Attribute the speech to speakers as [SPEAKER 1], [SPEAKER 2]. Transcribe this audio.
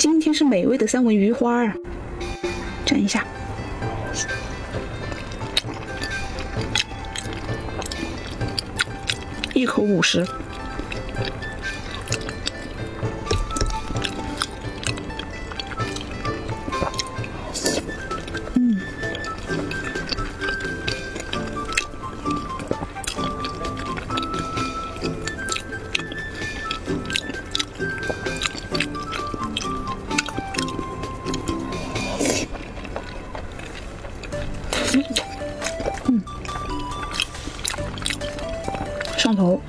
[SPEAKER 1] 今天是美味的三文鱼花儿，蘸一下，一口五十。嗯，上头。